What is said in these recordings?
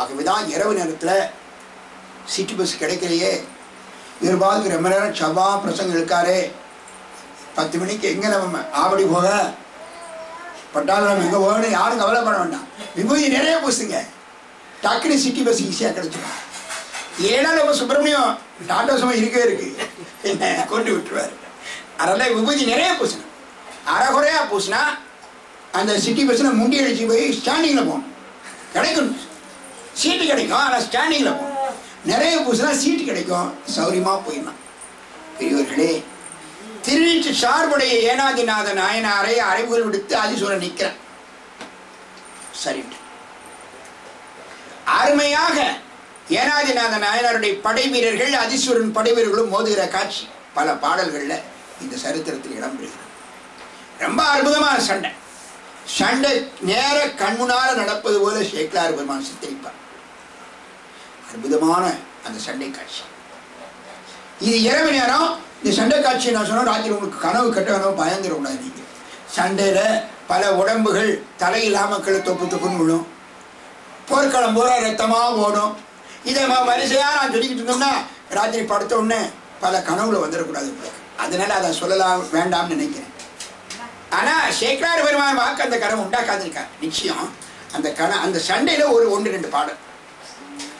ஆகவேதான் இரவு நேரத்தில் சிட்டி பஸ் கிடைக்கலையே. இவர் ரொம்ப நேரம் சபா பிரசங்கம் இருக்காரு. பத்து மணிக்கு எங்கே நம்ம ஆவடி போக? பட்டாளம் எங்கே போகணும் யாரும் கவலைப்பட வேண்டாம். விபூதி நிறைய பூசுங்க. டக்குனு சிட்டி பஸ் ஈஸியாக கிடைச்சிடும். ஏன்னா நம்ம சுப்பிரமணியம் டாட்டா சும்மா இருக்கவே இருக்கு. என்ன கொண்டு விட்டுருவார். அதனால் விபூதி நிறைய பூசணும். அரைகுறையா பூசினா அந்த சிட்டி பஸ்ஸில் முண்டி அடிச்சு போய் ஸ்டாண்டிங்கில் போகணும். கிடைக்கணும். சீட்டு கிடைக்கும் ஆனால் ஸ்டாண்டிங்கில் போகணும் நிறைய பூசினா சீட்டு கிடைக்கும் சௌரியமாக போயிடலாம். பெரியவர்களே திருநீச்சு சார்புடைய ஏனாதிநாத நாயனாரை அறைவுகள் விடுத்து அதிசூர நிற்கிறேன். சரிட்டு அருமையாக ஏனாதிநாத நாயனாருடைய படை வீரர்கள் அதிசூரன் படை வீரர்களும் மோதுகிற காட்சி. பல பாடல்களில் இந்த சரித்திரத்தில் இடம்பெறுகிறது ரொம்ப அற்புதமான சண்டை. சண்டை நேர கண்முனால நடப்பது போல சேக்கலார் பெருமான் சித்தரிப்பார். அற்புதமான அந்த சண்டை காட்சி. இது இரவு நேரம் இந்த சண்டை காட்சியை நான் சொன்னால் ராத்திரி உங்களுக்கு கனவு கட்ட வேணும் பயந்துடக்கூடாது. நீங்கள் சண்டையில் பல உடம்புகள் தலை இல்லாமல் கீழே தொப்பு தொப்புன்னு விழும். போர்க்களம் பூரா ரத்தமாக ஓடும். இதை ம- வரிசையா நான் சொல்லிக்கிட்டு இருந்தோம்னா ராத்திரி படுத்த உடனே பல கனவுல வந்துடக்கூடாது உங்களுக்கு. அதனால அதை சொல்லலாம் வேண்டாம்னு நினைக்கிறேன். ஆனால் சேக்கரார் பெருமான் வாக்கு அந்த கனவு உண்டாக்காதிருக்கார். நிச்சயம் அந்த கன அந்த சண்டையில் ஒரு ஒன்று ரெண்டு பாடல்.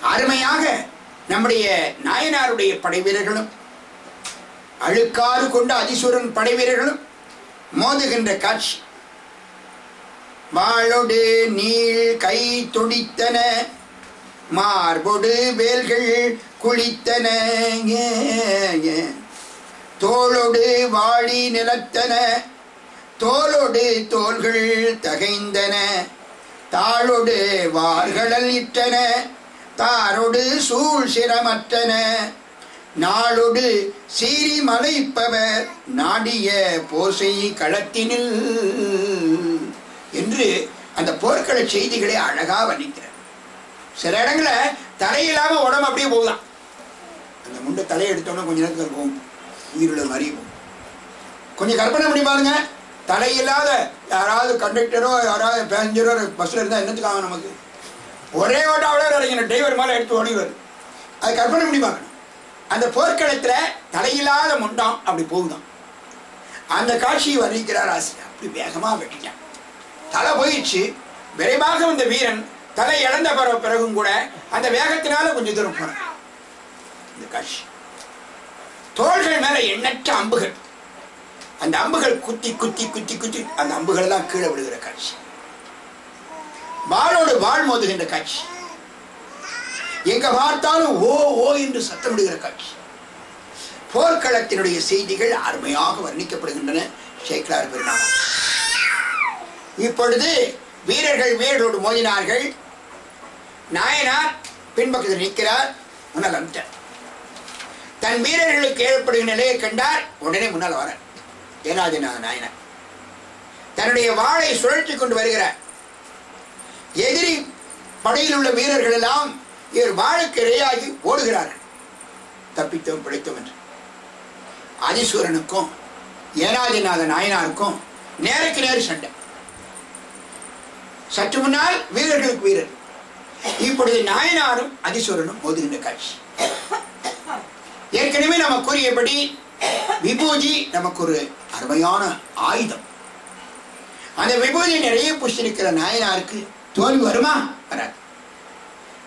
அருமையாக நம்முடைய நாயனாருடைய படை வீரர்களும் அழுக்காறு கொண்ட அதிசூரன் படை வீரர்களும் மோதுகின்ற காட்சி. வாளொடு நீள் கை துடித்தன மார்பொடு வேல்கள் குளித்தன தோளொடு வாடி நிலத்தன தோளொடு தோள்கள் தகைந்தன தாளொடு வார்களல் இட்டன தாரொடு சூழ் சிரமற்றன. நாளொடு சீரி மலைப்பவர் நாடிய போசை களத்தினில். என்று அந்த போர்க்கள செய்திகளை அழகா வர்ணிக்கிறார். சில இடங்கள தலையில்லாம உடம்பு அப்படியே போகுதான். அந்த முண்டை தலையை எடுத்தோன்னா கொஞ்ச நேரத்தில் இருக்கும் உயிருள்ள மாதிரி கொஞ்சம் கற்பனை பண்ணி பாருங்க. தலையில்லாத யாராவது கண்டக்டரோ யாராவது பேசஞ்சரோ பஸ்ஸில் இருந்தால் என்னத்துக்காக நமக்கு? ஒரே ஓட்டாவோட இறங்கின டிரைவர் மேலே எடுத்து ஓடிவார் அது கற்பனை பண்ணி பார்க்கணும். அந்த போர்க்களத்தில் தலையில்லாத முண்டம் அப்படி போகுதான். அந்த காட்சியை வர்ணிக்கிறார் ஆசிரியர். அப்படி வேகமாக வெட்டிட்டான். தலை போயிடுச்சு. விரைவாக வந்த வீரன் தலை இழந்த பிற பிறகும் கூட அந்த வேகத்தினால கொஞ்சம் தூரம் போனான் இந்த காட்சி. தோள்கள் மேல எண்ணற்ற அம்புகள். அந்த அம்புகள் குத்தி குத்தி குத்தி குத்தி அந்த அம்புகள் எல்லாம் கீழே விழுகிற காட்சி. வாளோடு வாழ் மோதுகின்ற காட்சி. எங்க பார்த்தாலும் ஓ ஓ என்று சத்தமிடுகிற காட்சி. போர்க்களத்தினுடைய செய்திகள் அருமையாக வர்ணிக்கப்படுகின்றன. சேக்கலார் பெருநாள். இப்பொழுது வீரர்கள் வீரர்களோடு மோதினார்கள். நாயனார் பின்பக்கத்தில் நிற்கிறார். முன்னால் தன் வீரர்களுக்கு ஏற்படுகிற நிலையை கண்டார். உடனே முன்னால் வர ஏனாதிநாத நாயனார் தன்னுடைய வாளை சுழற்றி கொண்டு வருகிறார். எதிரி படையில் உள்ள வீரர்கள் எல்லாம் இவர் வாளுக்கு இரையாகி ஓடுகிறார்கள். தப்பித்தோம் பிழைத்தோம் என்று. அதிசூரனுக்கும் ஏனாதிநாத நாயனாருக்கும் நேருக்கு நேர் சண்டை. சற்று முன்னால் வீரர்களுக்கு வீரர். இப்பொழுது நாயனாரும் அதிசூரனும் மோதுகின்ற காட்சி. ஏற்கனவே நம்ம கூறியபடி விபூதி நமக்கு ஒரு அருமையான ஆயுதம். அந்த விபூதி நிறைய புஷ்டிருக்கிற நாயனாருக்கு தோல்வி வருமா? வராது.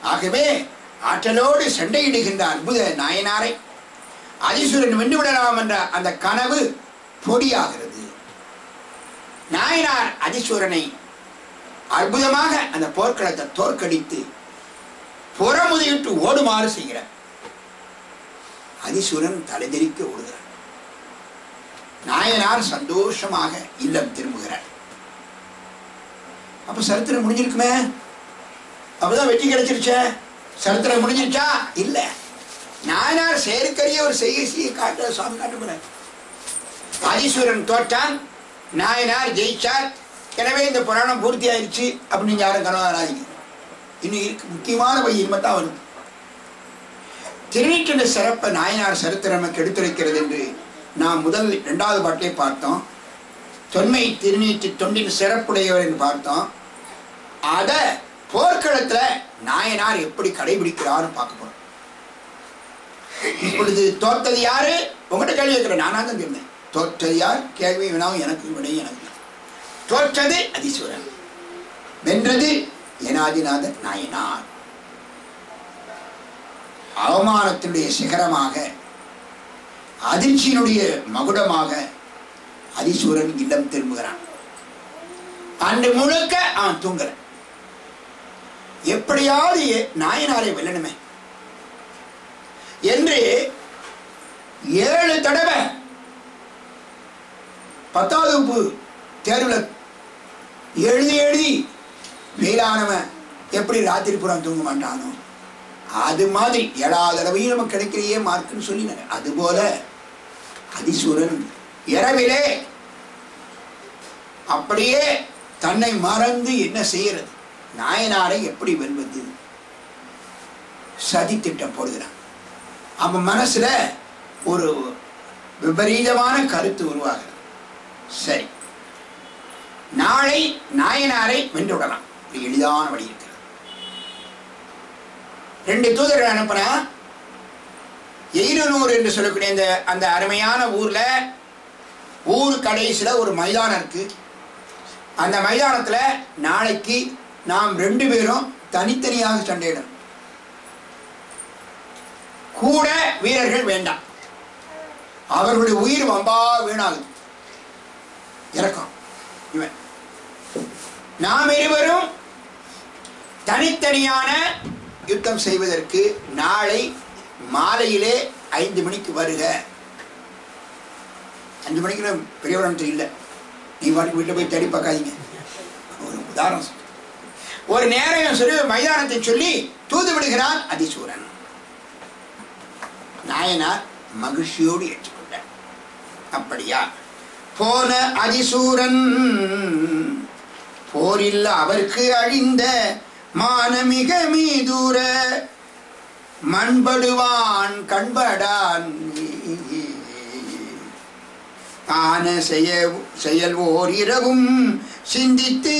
ஆகவே ஆற்றலோடு சண்டையிடுகின்ற அற்புத நாயனாரை. அதிசூரன் வென்றுவிடலாம் என்ற அந்த கனவு பொடியாகிறது. நாயனார் அதிசூரனை அற்புதமாக அந்த போர்க்களத்தை தோற்கடித்து புறமுதையிட்டு ஓடுமாறு செய்கிறார். அதிசூரன் தலைதெறிக்க ஓடுகிறார். நாயனார் சந்தோஷமாக இல்லம் திரும்புகிறார். அப்ப சரித்திரம் முடிஞ்சிருக்குமே? அப்பதான் வெற்றி கிடைச்சிருச்சே. சரித்திரம் முடிஞ்சிருச்சா? இல்ல. நாயனார் செயற்கரிய ஒரு செய்ய செய்ய காட்ட சுவாமி காட்டுகிறார் அதிசூரன் தோற்றான். நாயனார் ஜெயிச்சார். எனவே இந்த புராணம் பூர்த்தி ஆயிடுச்சு அப்படின்னு யாரும் கனவாராதீங்க இன்னும் இருக்கு. முக்கியமான வழி இனிமத்தான் வரும் திருநீற்றின சிறப்பை நாயனார் சரித்திரம் எடுத்துரைக்கிறது என்று நாம் முதல் இரண்டாவது பாட்டை பார்த்தோம். தொன்மை திருநீற்று தொண்டில் சிறப்புடையவர் என்று பார்த்தோம். அத போர்க்களத்துல நாயனார் எப்படி கடைபிடிக்கிறார்னு பார்க்க போறோம். இப்பொழுது தோத்தது யாரு? உங்கள்கிட்ட கேள்வி வைக்கிறேன் நானா தான் தெரிந்தேன் தோற்றது யார்? கேள்வி வேணாம் எனக்கு விடை எனக்கு தோற்றது அதீஸ்வரன். வென்றது ஏனாதிநாதன் நாயனார். அவமானத்தினுடைய சிகரமாக அதிர்ச்சியினுடைய மகுடமாக அதீஸ்வரன் இல்லம் திரும்புகிறான். அன்று முழுக்க அவன் தூங்குறான் எப்படியாவது நாயனாரை வெல்லணுமே. என்று ஏழு தடவை பத்தாவது வகுப்பு தேர்வில் எழுதி எழுதி வெயிலானவன் எப்படி ராத்திரி புறம் தூங்க மாட்டானோ? அது மாதிரி ஏழாவது தடவையும் நமக்கு கிடைக்கிறையே மார்க்குன்னு சொல்லினாங்க. அதுபோல அதிசூரன் இரவிலே அப்படியே தன்னை மறந்து என்ன செய்யறது? நாயனாரை எப்படி வெல்வது? சதி திட்டம் போடுகிறான். அவன் மனசுல ஒரு விபரீதமான கருத்து உருவாகிறது. சரி. நாளை நாயனாரை வென்று விடலாம். எளிதான வழி இருக்கிறது. ரெண்டு தூதர்கள் அனுப்புனா எயிரனூர் என்று சொல்லக்கூடிய அந்த அந்த அருமையான ஊர்ல ஊர் கடைசியில் ஒரு மைதானம் இருக்குது அந்த மைதானத்தில் நாளைக்கு நாம் ரெண்டு பேரும் தனித்தனியாக சண்டையிடணும். கூட வீரர்கள் வேண்டாம். அவர்களுடைய உயிர் வம்பா வீணாகுது இறக்கம். இவன். நாம் இருவரும் தனித்தனியான யுத்தம் செய்வதற்கு நாளை மாலையிலே ஐந்து மணிக்கு வருக. அஞ்சு மணிக்கு நான் பெரியவரம் இல்லை நீ வாட்டி வீட்டில் போய் தேடி பார்க்காதீங்க. ஒரு உதாரணம் ஒரு நேரம் சொல்லி மைதானத்தை சொல்லி தூது விடுகிறான் அதிசூரன். நாயனார் மகிழ்ச்சியோடு ஏற்றுக்கொண்டார். அப்படியா? போன அதிசூரன். போரில் அவருக்கு அழிந்த மானமிக மீதூர மண்படுவான் கண்படான் ஆன செய்ய செயல் ஓர் இரவும் சிந்தித்து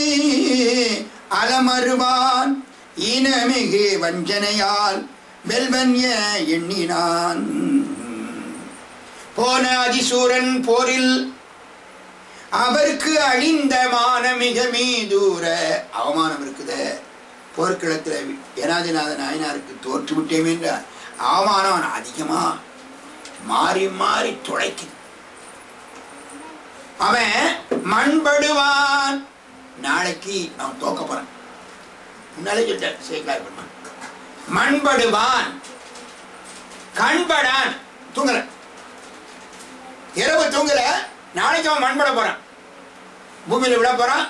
அலமருவான் இனமிகு வஞ்சனையால் வெல்வன்ய எண்ணினான். போன அதிசூரன் போரில் அவருக்கு அழிந்த மானமிக மீதூர அவமானம் இருக்குது. போர்க்களத்தில் ஏனாதிநாத நாயனாருக்கு தோற்று விட்டேன் என்றார். அவமானம் அவன் மாறி மாறி துளைக்குது. அவன் மண்படுவான். நாளைக்கு அவன் தோக்க போறான். முன்னாலே சொல்லிட்டார் சேகர் பெருமான் மண்படுவான். கண்படான். தூங்கல. இரவு தூங்கல. நாளைக்கு அவன் மண்பட போறான். பூமியில விட போறான்.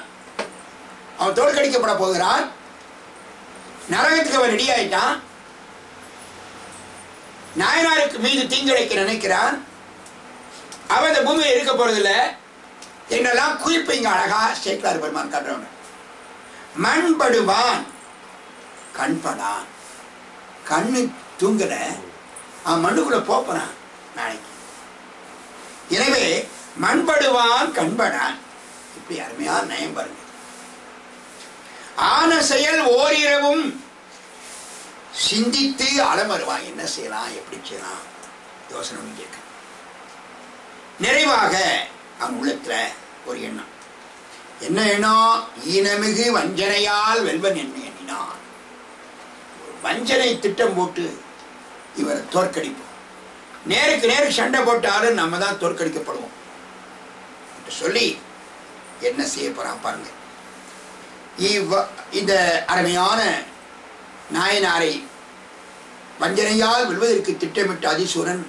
அவன் தோற்கடிக்கப்பட போகிறான். நரகத்துக்கு அவன் ரெடி ஆயிட்டான். நாயனாருக்கு மீது தீங்கிழைக்க நினைக்கிறான். அவன் இந்த பூமியில் இருக்க போறதில்ல. என்னெல்லாம் குறிப்பீங்க அழகா சேக்கலார் பெருமான் காட்டுறவங்க மண்படுவான் கண்படான். கண்ணு தூங்குற அவன் மண்ணுக்குள்ள போப்பறான் நாளைக்கு. எனவே மண்படுவான் கண்படான். இப்படி அருமையான நயம் பாருங்க. ஆன செயல் ஓரிரவும் சிந்தித்து அலமருவான். என்ன செய்யலாம் எப்படி செய்யலாம்? யோசனை கேட்க நிறைவாக அவன் உள்ளத்துல ஒரு எண்ணம். என்ன எண்ணம்? ஈனமிகு வஞ்சனையால் வெல்வன் என்ன எண்ணினான். ஒரு வஞ்சனை திட்டம் போட்டு இவரை தோற்கடிப்போம். நேருக்கு நேருக்கு சண்டை போட்டாலும் நம்ம தான் தோற்கடிக்கப்படுவோம். என்று சொல்லி என்ன செய்ய போறான் பாருங்க. இவ்வ- இந்த அருமையான நாயனாரை வஞ்சனையால் வெல்வதற்கு திட்டமிட்ட அதிசூரன்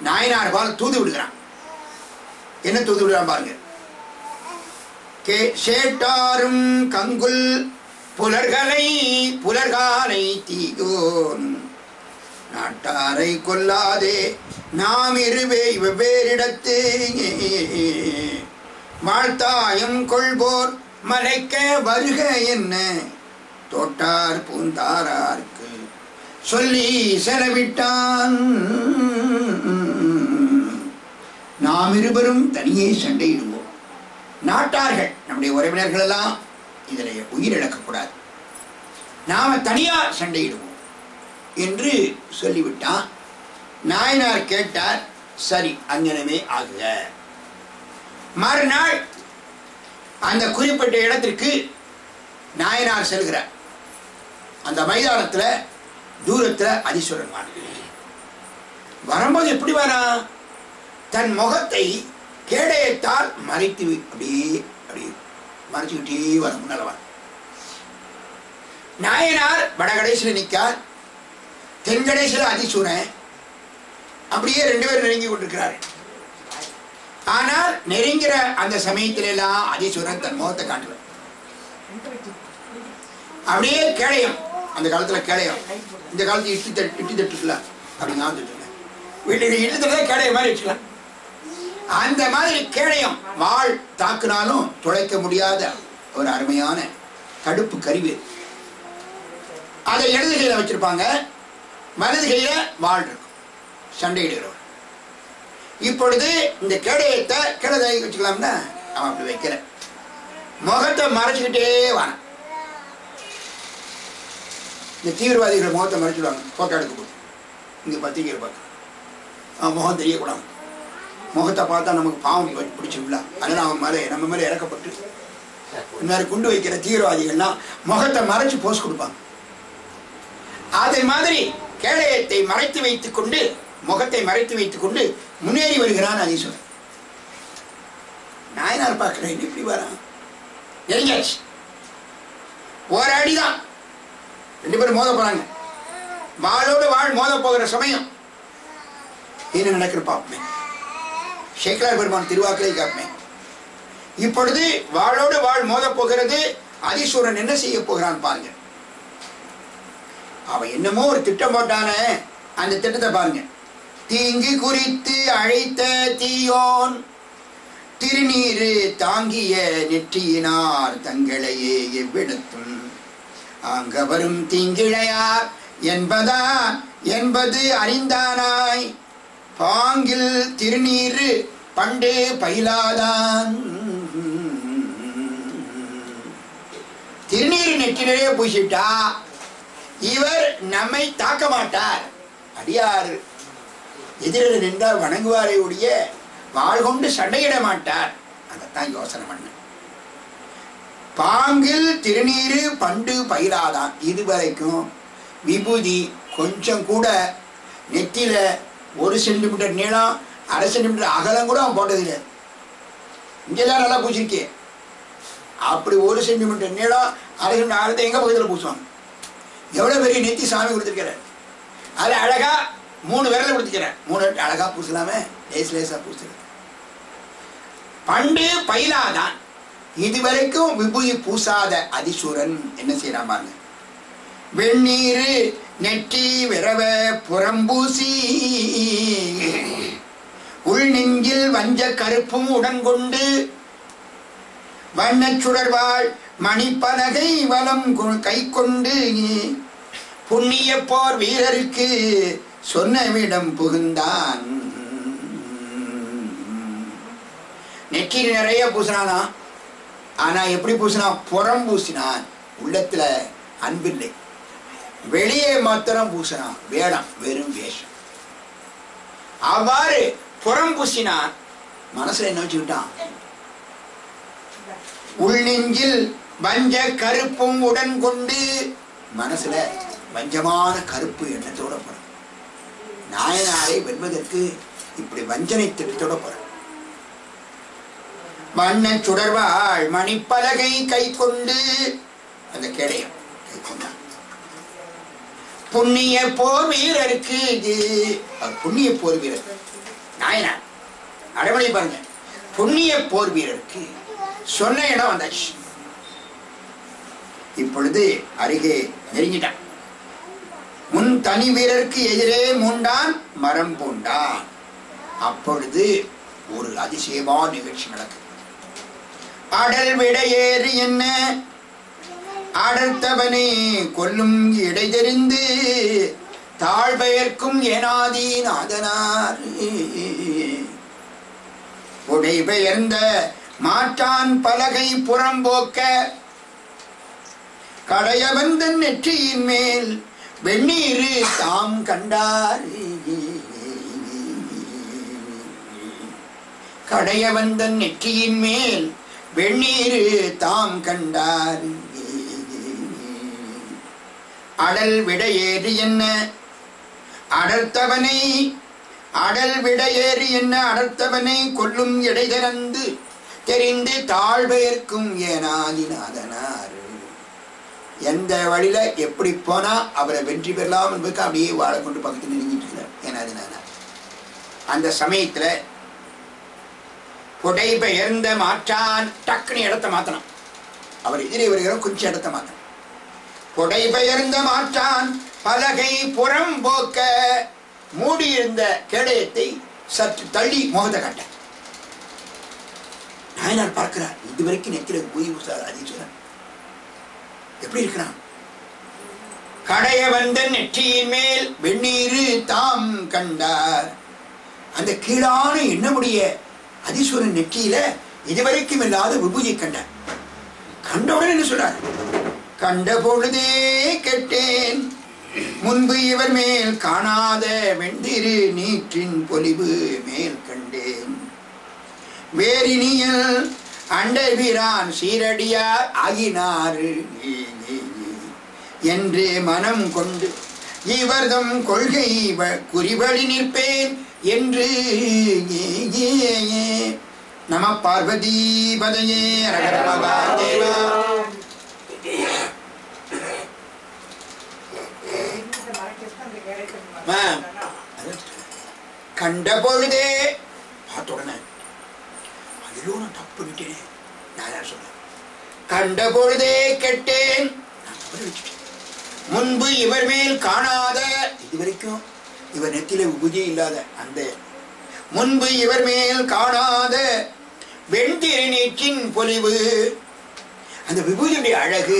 நாயனார் பால் தூது விடுகிறான். என்ன தொகுதி விடுறான் பாருங்க. கே சேட்டாரும் கங்குல் புலர்களை புலர்காலை தீகோன் நாட்டாரை கொல்லாதே நாம் இருவே வெவ்வேறிடத்து. வாழ்த்தாயம் கொள்வோர் மலைக்க வருக என்ன? தோட்டார் பூந்தாரார்க்கு சொல்லி செலவிட்டான். நாம் இருவரும் தனியே சண்டையிடுவோம். நாட்டார்கள் நம்முடைய உறவினர்கள் எல்லாம் இதில் உயிரிழக்கக்கூடாது. நாம் தனியாக சண்டையிடுவோம் என்று சொல்லிவிட்டான் நாயனார் கேட்டார் சரி அங்கனமே ஆகுக. மறுநாள் அந்த குறிப்பிட்ட இடத்திற்கு நாயனார் செல்கிறார். அந்த மைதானத்தில் தூரத்தில் அதிசுரன் வரும்போது எப்படி வரான் தன் முகத்தை கேடயத்தால் மறைத்து அப்படியே அப்படியே மறைச்சுக்கிட்டே வர முன்னலவான் நாயனார் வடகடைசியில் நிற்கார் தென்கடைசியில் அதிசூரன் அப்படியே ரெண்டு பேரும் நெருங்கி கொண்டிருக்கிறார். ஆனால் நெருங்கிற அந்த சமயத்தில எல்லாம் அதிசூரன் தன் முகத்தை காட்டுவார் அப்படியே கேளையம் அந்த காலத்துல கேளையம் இந்த காலத்து இட்டு தட்டு இட்டு தட்டுல அப்படி சொல்லுவேன் வீட்டுக்கு இட்டு தட்டு கேளைய மாதிரி வச்சுக்கலாம். அந்த மாதிரி கேடயம் வாள் தாக்குனாலும் துளைக்க முடியாத ஒரு அருமையான தடுப்பு கருவி. அதை இடது கையில வச்சிருப்பாங்க. வலது கையில வாள் இருக்கும். சண்டையிடுகிறவர். இப்பொழுது இந்த கேடயத்தை கிழதை வச்சுக்கலாம்னா அவன் அப்படி வைக்கிறேன் முகத்தை மறைச்சிக்கிட்டே வான இந்த தீவிரவாதிகள் முகத்தை மறைச்சிடுவாங்க. போட்டோ எடுக்க போது இங்கே பத்திரிகையில் பார்க்க அவன் முகம் தெரியக்கூடாது. முகத்தை பார்த்தா நமக்கு பாவம் பி- பிடிச்சிரும்ல அதனால அவன் மேலே நம்ம மேலே இறக்கப்பட்டு. இந்நேரம் குண்டு வைக்கிற தீவிரவாதிகள்லாம் முகத்தை மறைச்சு போஸ் கொடுப்பாங்க. அதே மாதிரி கேடயத்தை மறைத்து வைத்துக் கொண்டு முகத்தை மறைத்து வைத்துக் கொண்டு முன்னேறி வருகிறான் அதீஸ்வரன். நாயனார் பார்க்கிறேன் எப்படி வரான்? எரிஞ்சாச்சு. ஒரு அடிதான். ரெண்டு பேரும் மோத போறாங்க. வாழோடு வாழ் மோத போகிற சமயம். என்ன நடக்கிற பாப்பேன் சேக்கலார் பெருமான் திருவாக்களை காப்பமே இப்பொழுது வாளோடு வாழ் மோத போகிறது அதிசூரன் என்ன செய்ய போகிறான் பாருங்க. அவன் என்னமோ ஒரு திட்டம் போட்டானே அந்த திட்டத்தை பாருங்க. தீங்கு குறித்து அழைத்த தீயோன் திருநீரு தாங்கிய நெற்றியினார் தங்களையே எவ்விடத்தும். அங்க வரும் தீங்கிழையார் என்பதா என்பது அறிந்தானாய். பாங்கில் திருநீரு பண்டு பயிலாதான். திருநீர் நெற்றிலே பூசிட்டா இவர் நம்மை தாக்க மாட்டார். அடியார் எதிரில் நின்றால் வணங்குவாரே ஒழிய வாழ் கொண்டு சண்டையிட மாட்டார். அதைத்தான் யோசனை பண்ண பாங்கில் திருநீரு பண்டு பயிலாதான். இதுவரைக்கும் விபூதி கொஞ்சம் கூட நெத்தியில ஒரு சென்டிமீட்டர் நீளம் அரை சென்டிமீட்டர் அகலம் கூட அவன் போட்டதில்லை இங்கெல்லாம் நல்லா பூச்சிருக்கேன் அப்படி ஒரு சென்டிமீட்டர் நீளம் அரை சென்டிமீட்டர் அகலத்தை எங்க பக்கத்தில் பூசுவாங்க? எவ்வளோ பெரிய நெத்தி சாமி கொடுத்துருக்கிறார். அதில் அழகா மூணு விரலை கொடுத்துக்கிறேன் மூணு அழகா பூசலாமே? லேஸ் லேசா பூசுறது. பண்டு பயிலாதான். இதுவரைக்கும் விபூதி பூசாத அதிசூரன் என்ன செய்யறான் பாருங்க. வெந்நீரு நெற்றி விரவ புறம்பூசி. உள் நெஞ்சில் வஞ்ச கருப்பும் உடன்கொண்டு. வண்ணச் சுடர்வாள் மணிப்பலகை வலம் கை கொண்டு புண்ணிய போர் வீரருக்கு சொன்னவிடம் புகுந்தான். நெற்றியில் நிறைய பூசினானா? ஆனா எப்படி பூசினா? புறம் பூசினான். உள்ளத்துல அன்பில்லை. வெளியே மாத்திரம் பூசினான். வேடம் வெறும் வேஷம். அவ்வாறு புறம் பூசினான். மனசுல என்ன வச்சுக்கிட்டான்? உள்நெஞ்சில் வஞ்ச கருப்பும் உடன் கொண்டு மனசுல வஞ்சமான கருப்பு எண்ணத்தோட போறான். நாயனாரை வெல்வதற்கு இப்படி வஞ்சனை திட்டத்தோட போறான். வண்ண சுடர்வாள் மணிப்பலகை கை கொண்டு அந்த கேடயம் கை கொண்டான் புண்ணிய போர் வீரருக்கு இது. புண்ணிய போர் வீரர். நாயனா நடைமுறை பாருங்க. புண்ணிய போர் வீரருக்கு சொன்ன இடம் வந்தாச்சு. இப்பொழுது அருகே நெருங்கிட்டான். முன் தனி வீரருக்கு எதிரே மூண்டான் மரம் பூண்டான். அப்பொழுது ஒரு அதிசயமான நிகழ்ச்சி நடக்குது. அடல் ஏறு என்ன? அடர்த்தவனே கொல்லும் இடை தெரிந்து தாழ்பெயர்க்கும் ஏனாதி நாதனார். உடை பெயர்ந்த மாற்றான் பலகை புறம்போக்க கடையவந்தன் நெற்றியின் மேல் வெந்நீர் தாம் கண்டார். கடையவந்தன் நெற்றியின் மேல் வெந்நீர் தாம் கண்டார். அடல் விடையேறி என்ன? அடர்த்தவனை அடல் விடையேறி என்ன? அடர்த்தவனை கொல்லும் இடை திறந்து தெரிந்து தாழ்வேற்கும் ஏனாதிநாதனார். எந்த வழியில எப்படி போனா அவரை வெற்றி பெறலாம் என்பதுக்கு அப்படியே வாழ கொண்டு பக்கத்தில் நெருங்கிட்டு இருக்கிறார் ஏனாதிநாதனார். அந்த சமயத்துல புடை பெயர்ந்த மாற்றான் டக்குன்னு இடத்த மாத்தணும். அவர் எதிரே வருகிற கொஞ்சம் இடத்த மாத்தணும். கொடை பெயர்ந்த மாற்றான் பலகை புறம் போக்க மூடியிருந்த கேடயத்தை சற்று தள்ளி முகத காட்ட நாயனார் பார்க்கிறார் இதுவரைக்கும் நெத்தில குய் உசார் அதீஸ்வரன் எப்படி இருக்கிறான்? கடைய வந்த நெற்றியின் மேல் வெந்நீரு தாம் கண்டார். அந்த கீழான எண்ணமுடைய அதீஸ்வரன் நெற்றியில இதுவரைக்கும் இல்லாத விபூஜை கண்டார். கண்டவுடன் என்ன சொல்றார்? கண்ட பொழுதே கெட்டேன். முன்பு இவர் மேல் காணாத வெண்திரு நீற்றின் பொலிவு மேல் கண்டேன். வேரினியல் அண்டவீரான் சீரடியார் ஆகினாறு என்று மனம் கொண்டு இவர்தம் கொள்கை வ- குறிவழி நிற்பேன் என்று நம பார்வதி பதையே ரகர தேவா. ஆ. கண்ட பொழுதே பார்த்த உடனே அதிலோ நான் தப்பு விட்டேனே. நான் யார் சொல்ல கண்ட பொழுதே கெட்டேன். முன்பு இவர் மேல் காணாத இதுவரைக்கும் இவர் நெத்தில உபுதி இல்லாத அந்த முன்பு இவர் மேல் காணாத வெண்திருநீற்றின் பொலிவு அந்த விபூதியுடைய அழகு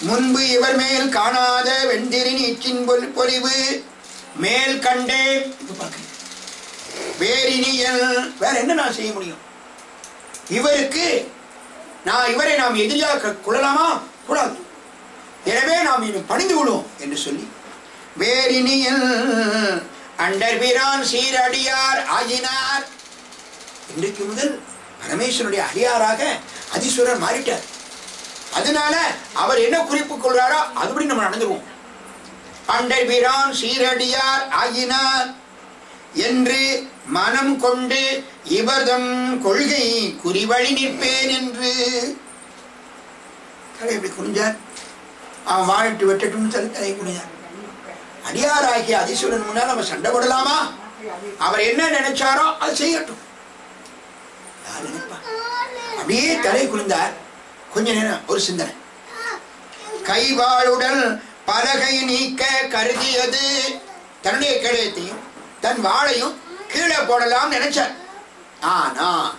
முன்பு இவர் மேல் காணாத வெண்திரி நீச்சின் பொல்- பொலிவு மேல் கண்டே வேறினியல் வேற என்ன நான் செய்ய முடியும்? இவருக்கு நான் இவரை நாம் எதிரியாக கொள்ளலாமா? கூடாது எனவே நாம் இனி பணிந்து விடுவோம் என்று சொல்லி வேறினியல் அண்டர் பிரான் சீரடியார் ஆகினார். இன்றைக்கு முதல் பரமேஸ்வரனுடைய அடியாராக அதிசுரர் மாறிட்டார். அதனால அவர் என்ன குறிப்பு கொள்றாரோ அதுபடி நம்ம நடந்துருவோம் பண்டை பிரான் சீரடியார் ஆகினார். என்று மனம் கொண்டு இவர்தம் கொள்கை குறிவழி நிற்பேன் என்று. தலை இப்படி குனிஞ்சார்? அவன் வாழ்த்து வெட்டட்டும் தலை தலை குனிஞ்சார். அடியாராகிய அதிசூரன் முன்னால் நம்ம சண்டை போடலாமா? அவர் என்ன நினைச்சாரோ அது செய்யட்டும். யார் நினைப்பா? அப்படியே தலை குனிந்தார். கொஞ்ச நேரம் ஒரு சிந்தனை. கைவாளுடன் பலகை நீக்க கருதியது. தன்னுடைய கேடயத்தையும் தன் வாழையும் கீழே போடலாம் நினைச்சார். ஆனா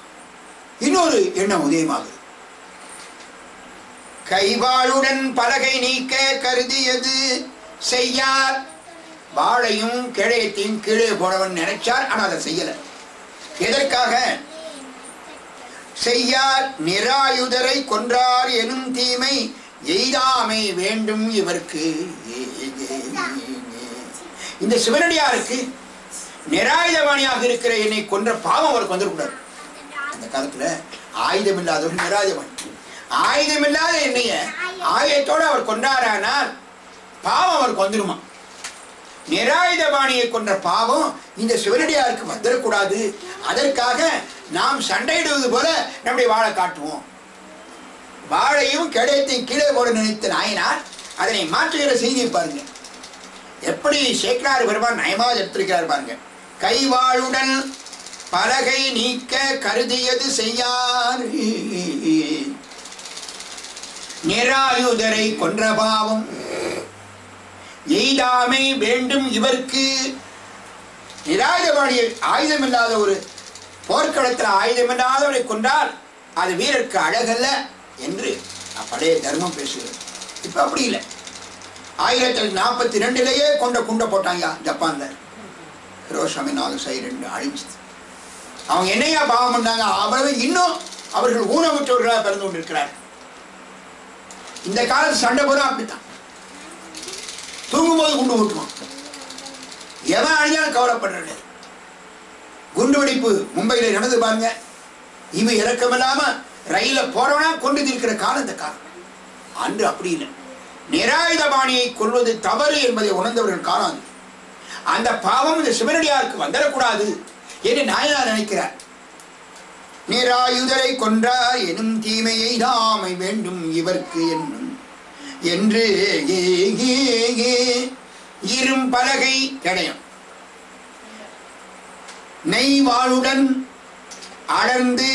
இன்னொரு எண்ணம் உதயமாகுது. கைவாளுடன் பலகை நீக்க கருதியது செய்யார். வாழையும் கிழையத்தையும் கீழே போடவன் நினைச்சார் ஆனால் அதை செய்யல. எதற்காக? செய்யார் நிராயுதரை கொன்றார் எனும் தீமை எய்தாமை வேண்டும் இவருக்கு. இந்த சிவனடியாருக்கு நிராயுதபாணியாக இருக்கிற என்னை கொன்ற பாவம் அவருக்கு வந்துடக்கூடாது அந்த காலத்துல ஆயுதம் இல்லாதவர் நிராயுதபாணி. ஆயுதம் இல்லாத என்னைய ஆயுதத்தோடு அவர் கொண்டாரானால் பாவம் அவருக்கு வந்துருமா? நிராயுதபாணியை கொன்ற பாவம் இந்த சிவனடியாருக்கு வந்துடக்கூடாது அதற்காக நாம் சண்டையிடுவது போல நம்முடைய வாழை காட்டுவோம். வாழையும் கிடைத்தையும் கீழே போட நினைத்த நாயினார் அதனை மாற்றுகிற செய்தியை பாருங்க. எப்படி சேக்கரார் பெருமான் நயமாக எடுத்திருக்கிறார் பாருங்க. கைவாளுடன் பலகை நீக்க கருதியது செய்யார். நிராயுதரை கொன்ற பாவம். எய்தாமை வேண்டும் இவருக்கு. நிராயுதபாணியை ஆயுதம் இல்லாத ஒரு போர்க்களத்தில் ஆயுதம் இல்லாதவரை கொண்டால் அது வீரருக்கு அழகல்ல என்று அப்படியே தர்மம் பேசுகிறது. இப்ப அப்படி இல்லை. ஆயிரத்தி தொள்ளாயிரத்தி நாற்பத்தி ரெண்டுலயே கொண்ட குண்டை போட்டாங்க ஜப்பான்ல. நாலு சை ரெண்டு அழிஞ்சது அவங்க என்னையா பாவம் பண்ணாங்க? அவ்வளவு இன்னும் அவர்கள் ஊனமுற்றவர்களாக பிறந்து கொண்டிருக்கிறார் இந்த காலத்து சண்டை போதும் அப்படித்தான். தூங்கும்போது குண்டு விட்டுருவான் எவன் அழிஞ்சாலும் கவலைப்படுறது? குண்டு வெடிப்பு மும்பையில் நடந்து பாருங்க. இவன் இறக்கமில்லாம ரயில போறவனா கொண்டு இருக்கிற காலம் இந்த காலம். அன்று அப்படி இல்லை. நிராயுதபாணியை கொள்வது தவறு என்பதை உணர்ந்தவர்கள் காலம் அது. அந்த பாவம் இந்த சிவனடியாருக்கு வந்துடக்கூடாது என்று நாயனார் நினைக்கிறார். நிராயுதரை கொன்றார் எனும் தீமையை தாமை வேண்டும் இவர்க்கு என்னும் என்று இரும் பலகை கிடையும். நெய்வாளுடன் அடர்ந்து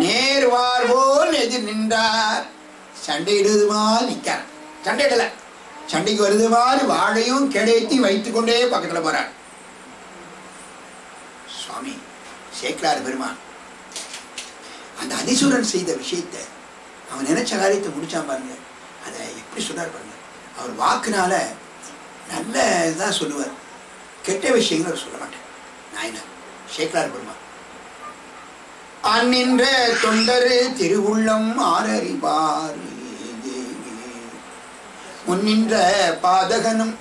நேர்வார் போல் எதிர் நின்றார். சண்டையிடுதுமா நிற்கிறார் சண்டையிடல. சண்டைக்கு வருதுமாறு வாழையும் கிடைத்து வைத்துக் கொண்டே பக்கத்துல போறார். சுவாமி சேக்கலார் பெருமான். அந்த அதிசூரன் செய்த விஷயத்தை அவன் நினைச்ச காரியத்தை முடிச்சான் பாருங்க. அதை எப்படி பாருங்க. அவர் வாக்குனால நல்ல இதாக சொல்லுவார். கெட்ட விஷயங்களை அவர் சொல்ல மாட்டேன் நாயனா சேக்கலார் பெருமா. அந்நின்ற தொண்டரு திருவுள்ளம் ஆரறிவார் முன்னின்ற பாதகனும்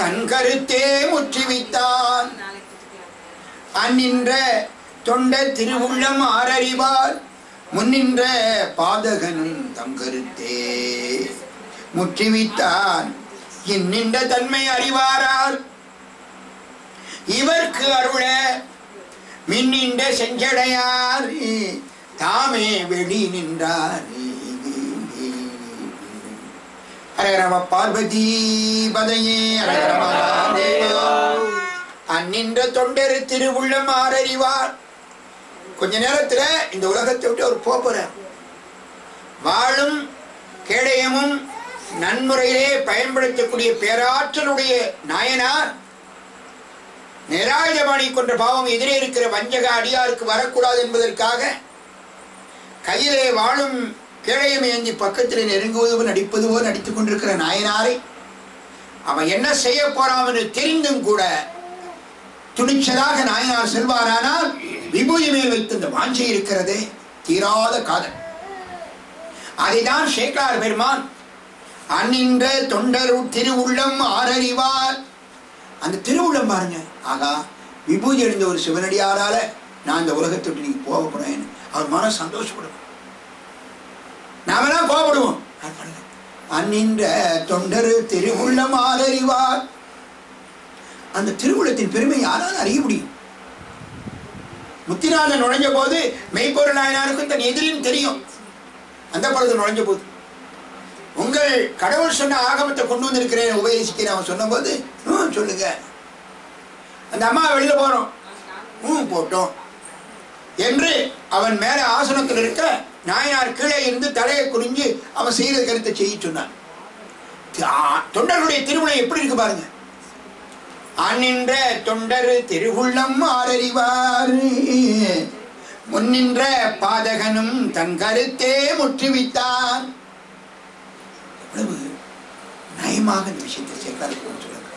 தன் கருத்தே முற்றுவித்தான். அந்நின்ற தொண்டர் திருவுள்ளம் ஆரறிவார் முன்னின்ற பாதகனும் தம் கருத்தே முற்றுவித்தான் இன்னின்ற தன்மை அறிவாரார் இவர்க்கு அருள மின்னின்ற செஞ்சடையார். தாமே வெளி நின்றார். ஹரஹரம பார்வதி பதையே அந்நின்ற தொண்டரு திருவுள்ளம் ஆறறிவார் கொஞ்ச நேரத்துல இந்த உலகத்தை விட்டு அவர் போப் போறார். வாழும் கேடயமும் நன்முறையிலே பயன்படுத்தக்கூடிய பேராற்றலுடைய நாயனார். நிராயுதபாணி கொன்ற பாவம் எதிரே இருக்கிற வஞ்சக அடியாருக்கு வரக்கூடாது என்பதற்காக கையிலே வாழும் கேடயம் ஏந்தி பக்கத்தில் நெருங்குவதுவோ நடிப்பதுவோ நடித்துக் கொண்டிருக்கிற நாயனாரை அவன் என்ன செய்ய போறான் என்று தெரிந்தும் கூட துணிச்சலாக நாயனார் செல்வாரானால் விபூதி மேல் வைத்து இந்த வாஞ்சை இருக்கிறதே தீராத காதல். அதைதான் சேக்கலார் பெருமான் அந்நின்ற தொண்டரு திருவுள்ளம் ஆரறிவார் அந்த திருவுள்ளம் பாருங்க. ஆகா விபூதி அடைந்த ஒரு சிவனடியாரால நான் இந்த உலகத்தை விட்டு நீங்க போக போறேன். அவர் மனம் சந்தோஷப்படும் நாமெல்லாம் கோபப்படுவோம் அந்நின்ற தொண்டரு திருவுள்ளம் ஆரறிவார் அந்த திருவுள்ளத்தின் பெருமை யாராலும் அறிய முடியும்? முத்திநாதன் நுழைஞ்ச போது மெய்ப்பொருள் நாயனாருக்கும் தன் எதிரின்னு தெரியும். அந்த படத்தில் நுழைஞ்ச போது உங்கள் கடவுள் சொன்ன ஆகமத்தை கொண்டு வந்திருக்கிறேன் உபதேசிக்கிறேன் அவன் சொன்னபோது ம் சொல்லுங்க. அந்த அம்மா வெளியில் போறோம். ம் போட்டோம். என்று அவன் மேல ஆசனத்தில் இருக்க நாயனார் கீழே இருந்து தலையை குனிஞ்சு அவன் செய்த கருத்தை செய்ய சொன்னான். தொண்டருடைய தொண்டர்களுடைய திருவிழா எப்படி இருக்கு பாருங்க. அந்நின்ற தொண்டர் திருவுள்ளம் ஆரறிவார் முன்னின்ற பாதகனும் தன் கருத்தே முற்றுவித்தான் எவ்வளவு நயமாக இந்த விஷயத்தை சேர்க்காது சொல்லுங்க.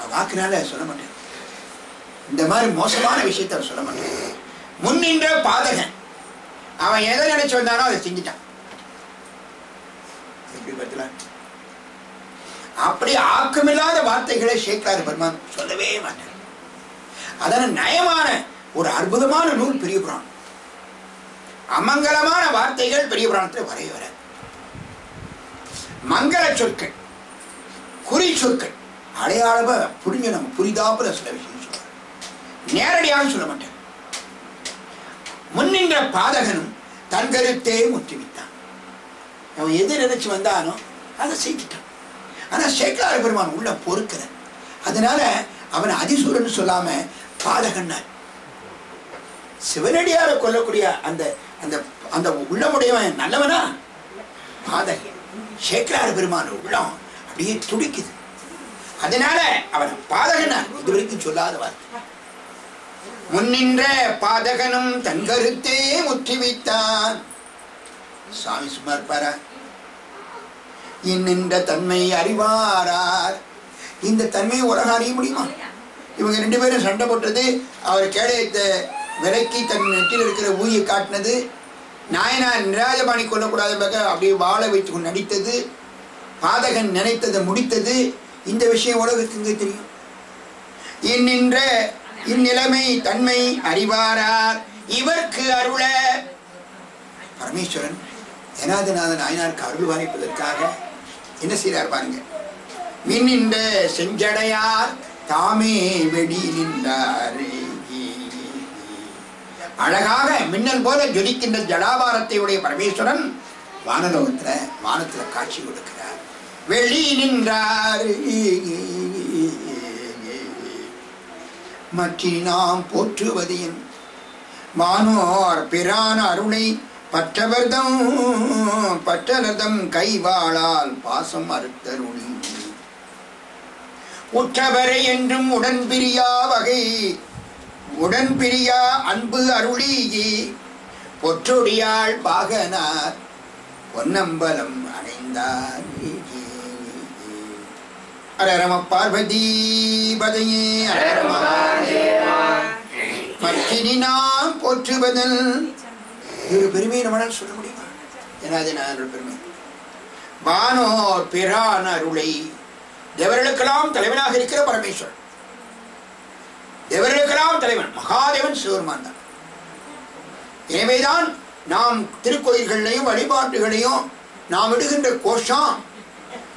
அவன் வாக்குனால சொல்ல மாட்டேன். இந்த மாதிரி மோசமான விஷயத்தை சொல்ல மாட்டேன். முன்னின்ற பாதகன் அவன் எதை நினைச்சு வந்தானோ அதை செஞ்சுட்டான். எப்படி பத்தல அப்படி ஆக்கமில்லாத வார்த்தைகளை சேக்கலார் பெருமான். சொல்லவே மாட்டார். அதன நயமான ஒரு அற்புதமான நூல் பெரிய புராணம். அமங்கலமான வார்த்தைகள் பெரிய புராணத்தில் வரைய வர மங்கள சொற்கள் குறி சொற்கள். அடையாளமா புரிஞ்ச நம்ம புரிதாப்புல சில விஷயம் சொல்றோம். நேரடியாக சொல்ல மாட்டேன். முன்னின்ற பாதகனும் தன் கருத்தே முற்றுவித்தான். அவன் எது நினைச்சு வந்தானோ அதை செய்துட்டான். ஆனா சேக்கலார பெருமான் உள்ள பொறுக்கிற அதனால அவன் அதிசூரன் சொல்லாம பாதகன்னார். சிவனடியார கொல்லக்கூடிய அந்த அந்த அந்த உள்ளமுடையவன் நல்லவனா? பாதகன். சேக்கலார பெருமான் உள்ளம் அப்படியே துடிக்குது. அதனால அவன் பாதகனார் இதுவரைக்கும் சொல்லாத வார்த்தை முன்னின்ற பாதகனும் தன் கருத்தே முற்றுவித்தான். சுவாமி சும்மா இருப்பாரா? என்னென்ற தன்மை அறிவாரார். இந்த தன்மையை உலகம் அறிய முடியுமா? இவங்க ரெண்டு பேரும் சண்டை போட்டது அவர் கேடயத்தை விலக்கி தன் நெற்றில் இருக்கிற ஊயை காட்டினது நாயனார் நிராஜபாணி கொல்லக்கூடாது அப்படியே வாழ வைத்து நடித்தது பாதகன் நினைத்ததை முடித்தது இந்த விஷயம் உலகத்துக்கு தெரியும். இன்னின்ற இந்நிலைமை தன்மை அறிவாரார் இவர்க்கு அருள பரமேஸ்வரன் ஏனாதிநாதன் நாயனாருக்கு அருள் வாய்ப்பதற்காக என்ன செய்கிறார் பாருங்க. மின்னின்ற செஞ்சடையார் தாமே வெடி நின்றாரே. அழகாக மின்னல் போல ஜொலிக்கின்ற ஜடாபாரத்தை உடைய பரமேஸ்வரன் வானலோகத்துல வானத்துல காட்சி கொடுக்கிறார். வெளி நின்றார். மற்றி நாம் போற்றுவதின் வானோர் பிரான அருணை பற்றவர்தம் பற்றலதம் கைவாளால் பாசம் அறுத்தருணி உற்றவரை என்றும் உடன் பிரியா வகை உடன்பிரியா அன்பு அருளீகி பொற்றொடியாள் பாகனார் பொன்னம்பலம் அடைந்தார் அரரம பார்வதி பதையே அரரம மற்றினி நாம் போற்றுவதல் ஒரு பெருமையை நம்மளால் சொல்ல முடியுமா? ஏன்னா நான் பெருமை. வானோர் பிரான் அருளை தேவர்களுக்கெல்லாம் தலைவனாக இருக்கிற பரமேஸ்வரன். தேவர்களுக்கெல்லாம் தலைவன்? மகாதேவன் சிவருமான் தான். எனவேதான் நாம் திருக்கோயில்களையும் வழிபாட்டுகளையும் நாம் விடுகின்ற கோஷம்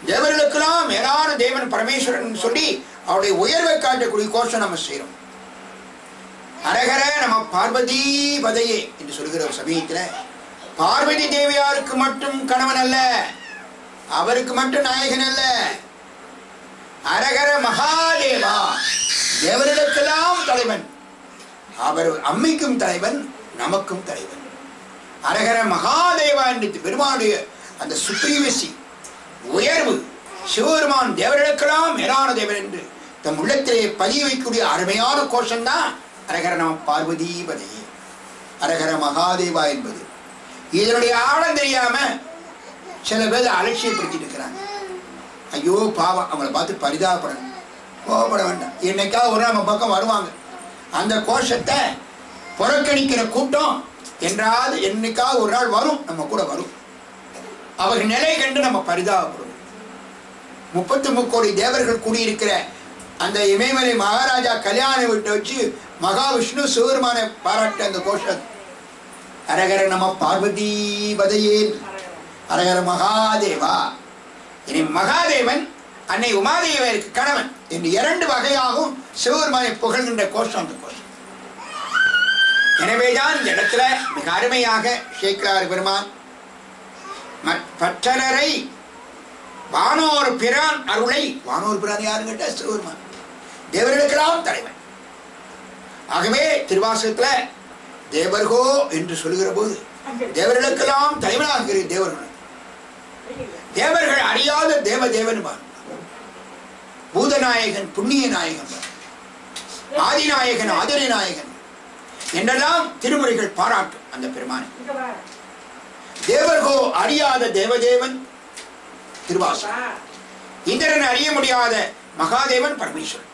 தேவர்களுக்கெல்லாம் மேலான தேவன் பரமேஸ்வரன் சொல்லி அவருடைய உயர்வை காட்டக்கூடிய கோஷம் நம்ம செய்யறோம் அரகர நம்ம பார்வதி பதையே என்று சொல்கிற சமயத்தில் பார்வதி தேவியாருக்கு மட்டும் கணவன் அல்ல அவருக்கு மட்டும் நாயகன் அல்ல. அரகர மகாதேவா தேவர்களுக்கெல்லாம் தலைவன். அவர் அம்மைக்கும் தலைவன் நமக்கும் தலைவன். அரகர மகாதேவா என்று பெருமானுடைய அந்த சுப்ரீவசி உயர்வு சிவபெருமான் தேவர்களுக்கெல்லாம் மேலான தேவன் என்று தம் உள்ளத்திலே பதிய வைக்கக்கூடிய அருமையான கோஷம் தான் அரகர நம பார்வதீபதே. அரகர மகாதேவா என்பது. இதனுடைய ஆழம் தெரியாம சில பேர் அலட்சியப்படுத்திட்டு இருக்கிறாங்க. ஐயோ பாவம் அவங்கள பார்த்து பரிதாபப்படணும். கோபப்பட வேண்டாம். என்னைக்காவது ஒரு நாள் நம்ம பக்கம் வருவாங்க. அந்த கோஷத்தை புறக்கணிக்கிற கூட்டம் என்றாவது என்னைக்காவது ஒரு நாள் வரும் நம்ம கூட வரும். அவர் நிலை கண்டு நம்ம பரிதாபப்படுவோம். முப்பத்தி முக்கோடி தேவர்கள் கூடியிருக்கிற அந்த இமயமலை மகாராஜா கல்யாண வீட்டை வச்சு மகாவிஷ்ணு சிவருமான பாராட்டு அந்த கோஷம். அரகர நம பார்வதி பதையேன். அரகர மகாதேவா. இனி மகாதேவன் அன்னை உமாதேவருக்கு கணவன் என்று இரண்டு வகையாகவும் சிவபெருமானை புகழ்கின்ற கோஷம் அந்த கோஷம். எனவேதான் இந்த இடத்துல மிக அருமையாக சேக்கலார் பெருமான். பற்றலரை வானோர் பிரான் அருளை. வானோர் பிரான் யாருன்னு கேட்டா சிவபெருமான். தேவர்களுக்கெல்லாம் தலைவன். ஆகவே திருவாசகத்துல தேவர்கோ என்று சொல்லுகிற போது தேவர்களுக்கெல்லாம் தலைவனாக இருக்கிற தேவர்கள். தேவர்கள் அறியாத தேவ தேவனுமான் பூதநாயகன் புண்ணிய நாயகன் ஆதிநாயகன் ஆதரி நாயகன் என்றெல்லாம் திருமுறைகள் பாராட்டும் அந்த பெருமானை. தேவர்கோ அறியாத தேவதேவன் திருவாசன் இந்திரன் அறிய முடியாத மகாதேவன் பரமேஸ்வரன்.